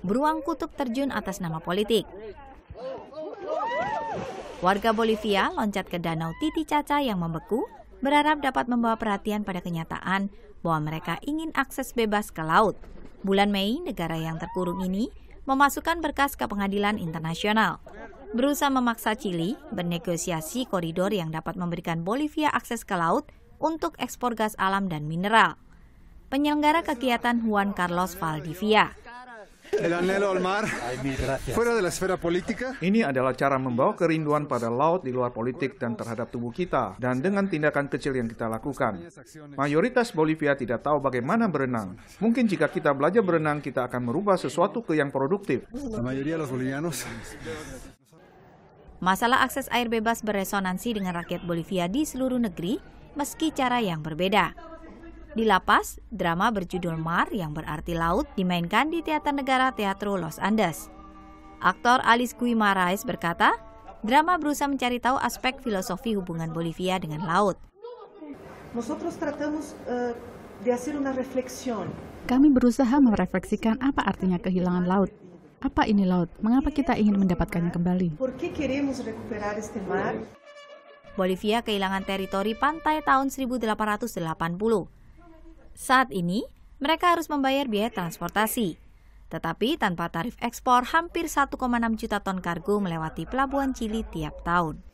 Beruang kutub terjun atas nama politik. Warga Bolivia loncat ke danau Titicaca yang membeku, berharap dapat membawa perhatian pada kenyataan bahwa mereka ingin akses bebas ke laut. Bulan Mei, negara yang terkurung ini memasukkan berkas ke pengadilan internasional. Berusaha memaksa Chili bernegosiasi koridor yang dapat memberikan Bolivia akses ke laut untuk ekspor gas alam dan mineral. Penyelenggara kegiatan Juan Carlos Valdivia. El anhelo al mar, fuera de la esfera política. Ini adalah cara membawa kerinduan pada laut di luar politik dan terhadap tubuh kita, dan dengan tindakan kecil yang kita lakukan. Mayoritas Bolivia tidak tahu bagaimana berenang. Mungkin jika kita belajar berenang, kita akan merubah sesuatu ke yang produktif. La mayoría de los bolivianos Masalah akses air bebas beresonansi dengan rakyat Bolivia di seluruh negeri, meski cara yang berbeda. Di lapas, drama berjudul Mar yang berarti laut dimainkan di Teater Negara Teatro Los Andes. Aktor Alice Guimaraes berkata, drama berusaha mencari tahu aspek filosofi hubungan Bolivia dengan laut. Nosotros tratamos eh, de hacer una reflexión. Kami berusaha merefleksikan apa artinya kehilangan laut. Apa ini laut? Mengapa kita ingin mendapatkannya kembali? ¿Por qué queremos recuperar este mar? Bolivia kehilangan teritori pantai tahun 1880. Saat ini, mereka harus membayar biaya transportasi. Tetapi tanpa tarif ekspor, hampir 1,6 juta ton kargo melewati pelabuhan Cili tiap tahun.